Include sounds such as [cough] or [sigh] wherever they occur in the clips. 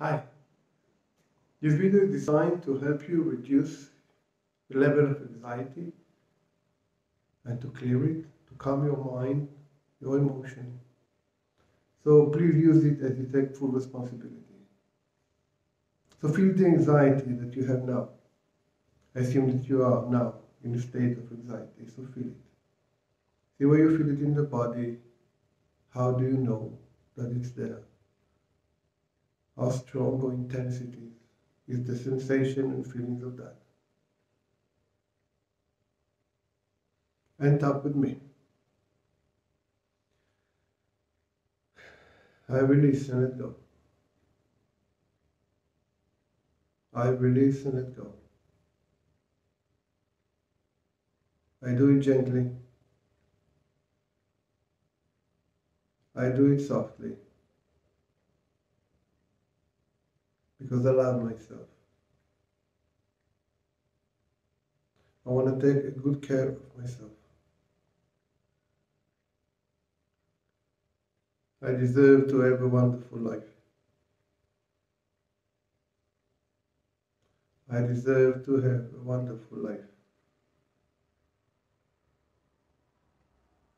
Hi. This video is designed to help you reduce the level of anxiety and to clear it, to calm your mind, your emotion. So please use it as you take full responsibility. So feel the anxiety that you have now. Assume that you are now in a state of anxiety, so feel it. See where you feel it in the body. How do you know that it's there? How strong or intensity is the sensation and feelings of that? And up with me. I release and let go. I release and let go. I do it gently. I do it softly. Because I love myself. I want to take good care of myself. I deserve to have a wonderful life. I deserve to have a wonderful life.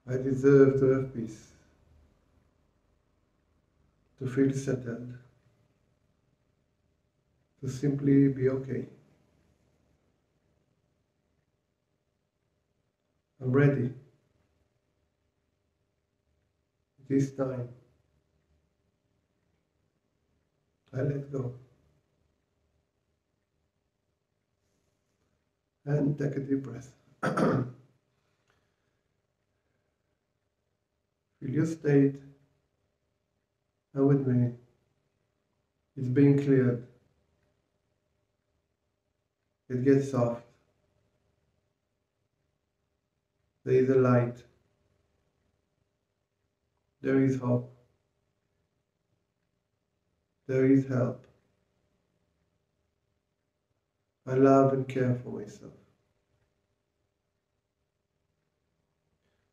I deserve to have peace, to feel settled, to simply be okay. I'm ready. This time. I let go. And take a deep breath. [clears throat] Feel your state. And with me, it's being cleared. It gets soft. There is a light. There is hope. There is help. I love and care for myself.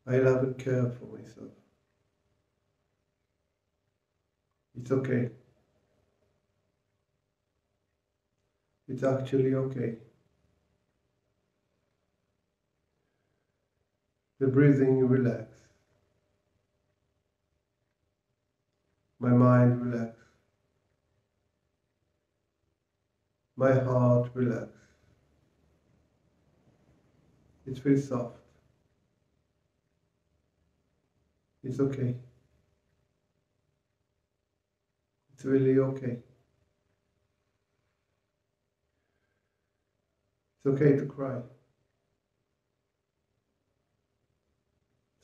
I love and care for myself. It's okay. It's actually okay. The breathing relax. My mind relax. My heart relax. It feels soft. It's okay. It's really okay. It's okay to cry.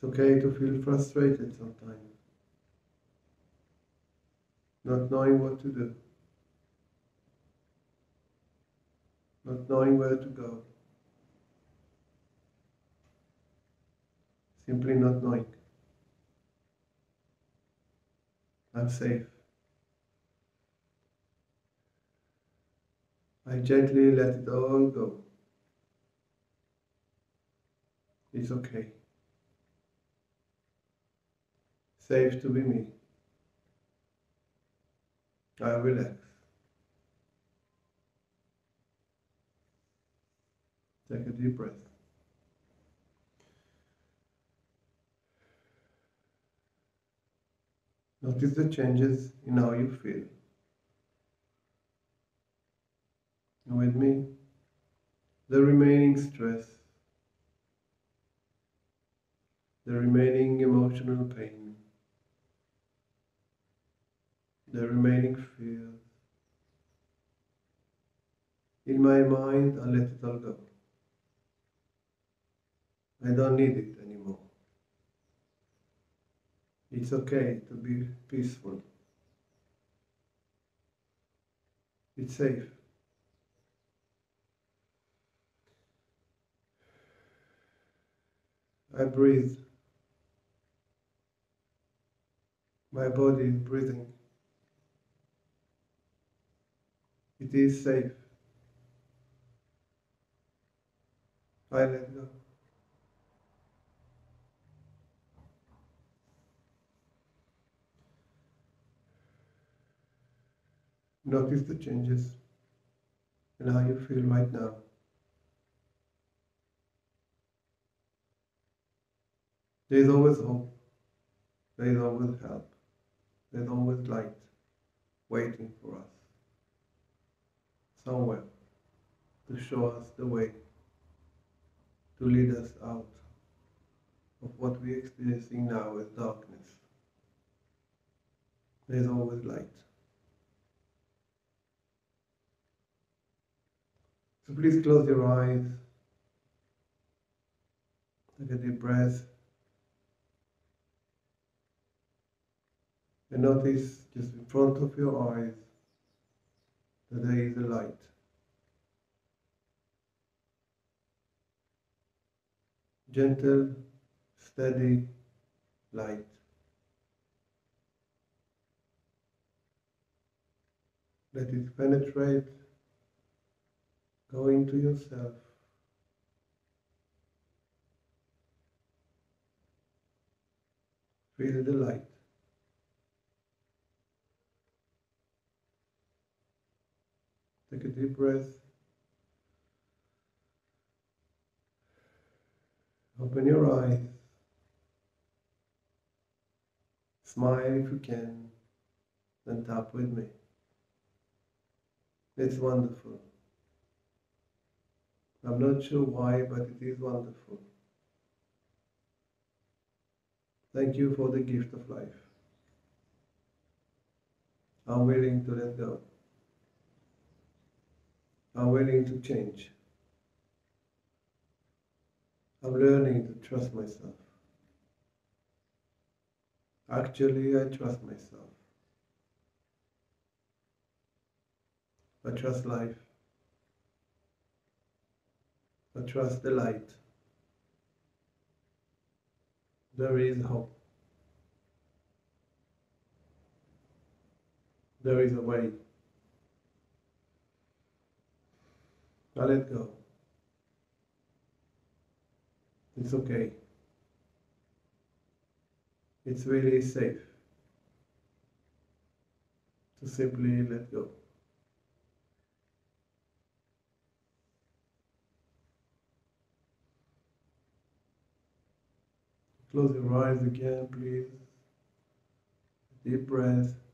Okay to feel frustrated sometimes, not knowing what to do, not knowing where to go, simply not knowing. I'm safe. I gently let it all go. It's okay. Safe to be me. I relax. Take a deep breath. Notice the changes in how you feel. And with me, the remaining stress, the remaining emotional pain, the remaining fears. In my mind, I let it all go. I don't need it anymore. It's okay to be peaceful. It's safe. I breathe. My body is breathing. It is safe. I let go. Notice the changes and how you feel right now. There is always hope. There is always help. There is always light waiting for us somewhere to show us the way, to lead us out of what we're experiencing now as darkness. There's always light. So please close your eyes. Take a deep breath. And notice just in front of your eyes there is a light. Gentle, steady light. Let it penetrate, go into yourself. Feel the light. Take a deep breath. Open your eyes. Smile if you can, then tap with me. It's wonderful. I'm not sure why, but it is wonderful. Thank you for the gift of life. I'm willing to let go. I'm willing to change. I'm learning to trust myself. Actually, I trust myself. I trust life. I trust the light. There is hope. There is a way. I let go. It's okay. It's really safe to simply let go. Close your eyes again, please. Deep breath.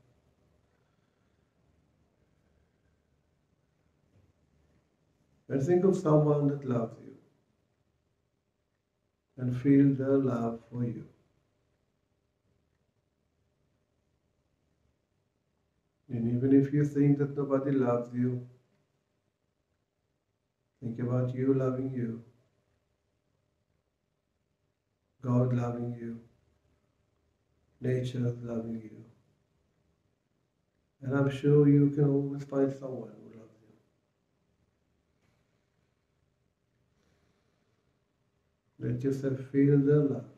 And think of someone that loves you and feel their love for you. And even if you think that nobody loves you, think about you loving you. God loving you, nature loving you. And I'm sure you can always find someone who loves you. Let yourself feel the love.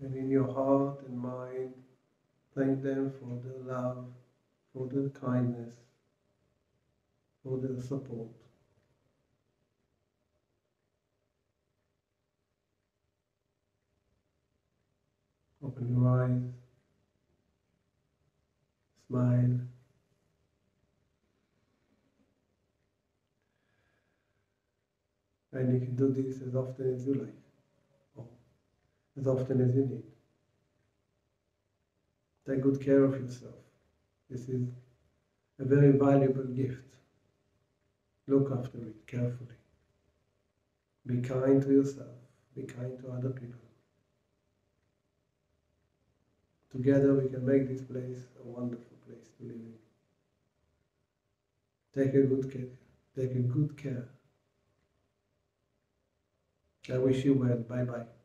And in your heart and mind, thank them for their love, for their kindness, for their support. Open your eyes, smile. And you can do this as often as you like, or as often as you need. Take good care of yourself. This is a very valuable gift. Look after it carefully. Be kind to yourself. Be kind to other people. Together we can make this place a wonderful place to live in. Take a good care. Take a good care. I wish you well. Bye bye.